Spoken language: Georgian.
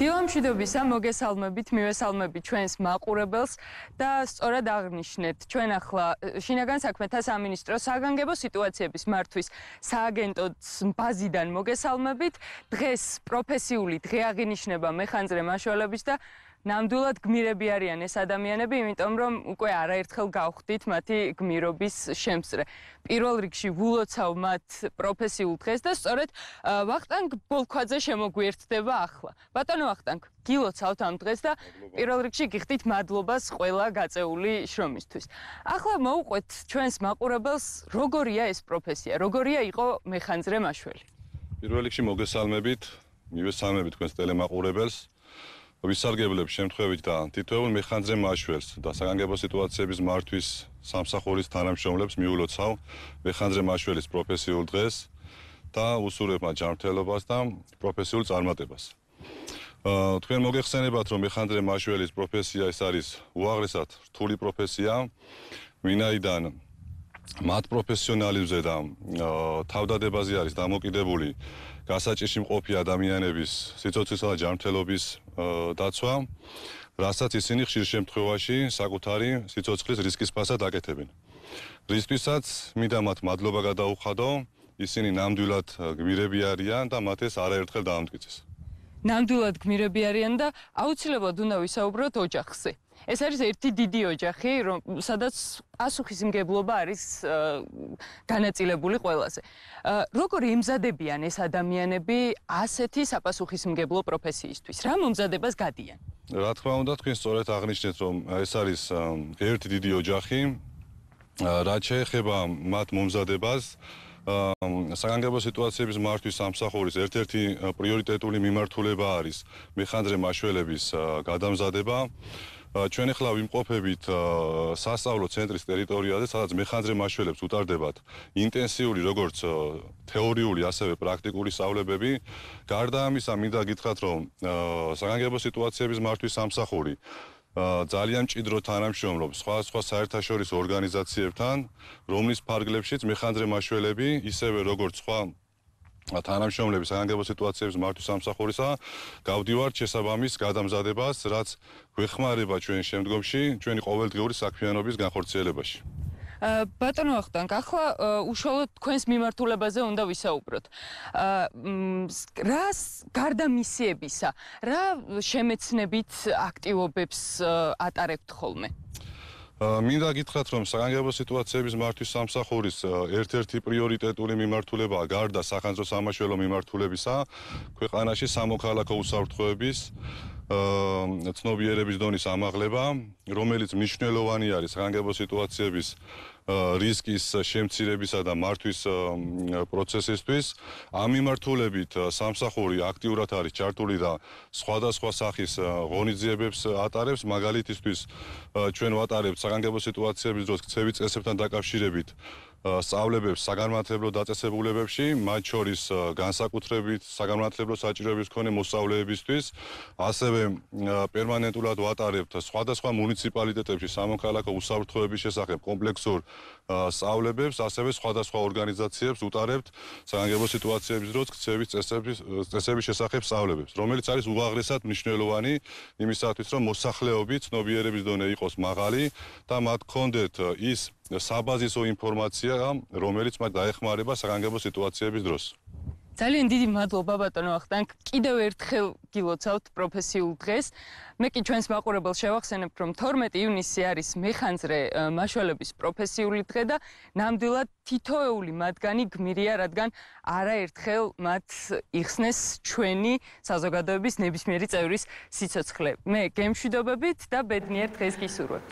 დილამშვიდობისა მოგესალმებით, მივესალმებით ჩვენს მაყურებელს და სწორად აღნიშნეთ, ჩვენ ახლა შინაგან საქმეთა სამინისტროს საგანგებო სიტუაციების მართვის სააგენტოს ბაზიდან მოგესალმებით. დღეს პროფესიული დღე აღინიშნება მეხანძრე მაშველების და ნამდვილად გმირები არიან ეს ადამიანები, იმიტომ რომ უკვე არაერთხელ გავხდით მათი გმირობის შემსწრე. პირველ რიგში ვულოცავ მათ პროფესიულ დღეს და სწორედ ვახტანგ ბოლქვაძე შემოგვიერთდება ახლა. ბატონო ვახტანგ, გილოცავთ ამ დღეს და პირველ რიგში გიხდით მადლობას ყველა გაწეული შრომისთვის. ახლა მოუყვეთ ჩვენს მაყურებელს, როგორია ეს პროფესია, როგორია იყო მეხანძრე მაშველი. პირველ რიგში მოგესალმებით, მივესალმებით თქვენს ტელემაყურებელს. ვისარგებლებ შემთხვევით და თითოეულ მეხანძრე მაშველს და საგანგებო სიტუაციების მართვის სამსახურის თანამშრომლებს მიულოცავ მეხანძრე მაშველის პროფესიულ დღეს და უსურვებ მათ ჯანმრთელობას და პროფესიულ წარმატებას. თქვენ მოგეხსენებათ რომ მეხანძრე მაშველის პროფესია ეს არის უაღრესად რთული პროფესია. ვინაიდან მათ პროფესიონალიზმზე და თავდადებაზე არის დამოკიდებული გასაჭირში მყოფი ადამიანების სიცოცხლისა და ჯანმრთელობის დაცვა, რასაც ისინი ხშირ შემთხვევაში საკუთარი სიცოცხლის რისკის ფასად აკეთებენ. რისკისაც მინდა მათ მადლობა გადაუხადო, ისინი ნამდვილად გმირები არიან და მათ ეს არაერთხელ დაამტკიცეს. ნამდვილად გმირები არიან და აუცილებლად უნდა ვისაუბროთ ოჯახზე. ეს არის ერთი დიდი ოჯახი, რომ სადაც პასუხისმგებლობა არის განაწილებული ყველაზე. როგორ იმზადებიან ეს ადამიანები ასეთი საპასუხისმგებლო პროფესიისთვის? რა მომზადებას გადიან? რა თქმა უნდა, თქვენ სწორედ აღნიშნეთ, რომ ეს არის ერთი დიდი ოჯახი. რაც შეეხება მათ მომზადებას, საგანგებო სიტუაციების მართვის სამსახურის ერთ-ერთი პრიორიტეტული მიმართულება არის მეხანძრე მაშველების გადამზადება. ჩვენ ახლა ვიმყოფებით სასწავლო ცენტრის ტერიტორიაზე, სადაც მეხანძრე მაშველებს უტარდებათ ინტენსიური როგორც თეორიული, ასევე პრაქტიკული სწავლებები. გარდა ამისა, მინდა გითხრათ, რომ საგანგებო სიტუაციების მართვის სამსახური ძალიან მჭიდრო თანამშრომლობს სხვა სხვა საერთაშორისო ორგანიზაციებთან, რომლის ფარგლებშიც მეხანძრე მაშველები, ისევე როგორც სხვა თანამშრომლები საგანგებო სიტუაციების მართვის სამსახურისა გავდივართ შესაბამის გადამზადებას, რაც გვეხმარება ჩვენ შემდგომში ჩვენი ყოველდღიური საქმიანობის განხორციელებაში. ბატონო ახტანგ, ახლა უშუალოდ თქვენს მიმართულებაზე უნდა ვისაუბროთ. რას გარდა მისიებისა, რა შემეცნებით აქტივობებს ატარებთ ხოლმე? მინდა გითხრათ, რომ საგანგებო სიტუაციების მართვის სამსახურის ერთ-ერთი პრიორიტეტული მიმართულებაა გარდა სახანძრო სამაშველო მიმართულებისა, ქვეყანაში სამოქალაქო უსაფრთხოების ცნობიერების დონის ამაღლება, რომელიც მნიშვნელოვანი არის საგანგებო სიტუაციების რისკის შემცირებისა და მართვის პროცესისთვის. ამ მიმართულებით სამსახური აქტიურად არის ჩართული და სხვადასხვა სახის ღონისძიებებს ატარებს. მაგალითისთვის ჩვენ ვატარებთ საგანგებო სიტუაციების დროს ქცევით წესებთან დაკავშირებით სწავლებებს საგანმანათლებლო დაწესებულებებში, მათ შორის განსაკუთრებით საგანმანათლებლო საჭიროების მქონე მოსწავლეებისთვის, ასევე პერმანენტულად ვატარებთ სხვადასხვა მუნიციპალიტეტებში სამოქალაქო უსაფრთხოების შესახებ კომპლექსურ სწავლებებს, ასევე სხვადასხვა ორგანიზაციებს უტარებთ საგანგებო სიტუაციების დროს ქცევის წესების წესების შესახებ სწავლებებს, რომელიც არის უაღრესად მნიშვნელოვანი იმისათვის, რომ მოსახლეობის ცნობიერების დონე იყოს მაღალი და მათ კონდეთ ის საბაზისო ინფორმაცია, რომელიც მათ დაეხმარება საგანგებო სიტუაციების დროს. ძალიან დიდი მადლობა ბატონო ახტანგ. კიდევ ერთხელ გილოცავთ პროფესიულ დღეს. მე კი ჩვენს მაყურებელს შევახსენებ, რომ 12 ივნისი არის მეხანძრე მაშველების პროფესიული დღე და ნამდვილად თითოეული მათგანი გმირია, რადგან არაერთხელ მათ იხსნეს ჩვენი საზოგადოების ნებისმიერი წევრის სიცოცხლე. მე გემშვიდობებით და ბედნიერ დღეს გისურვებთ.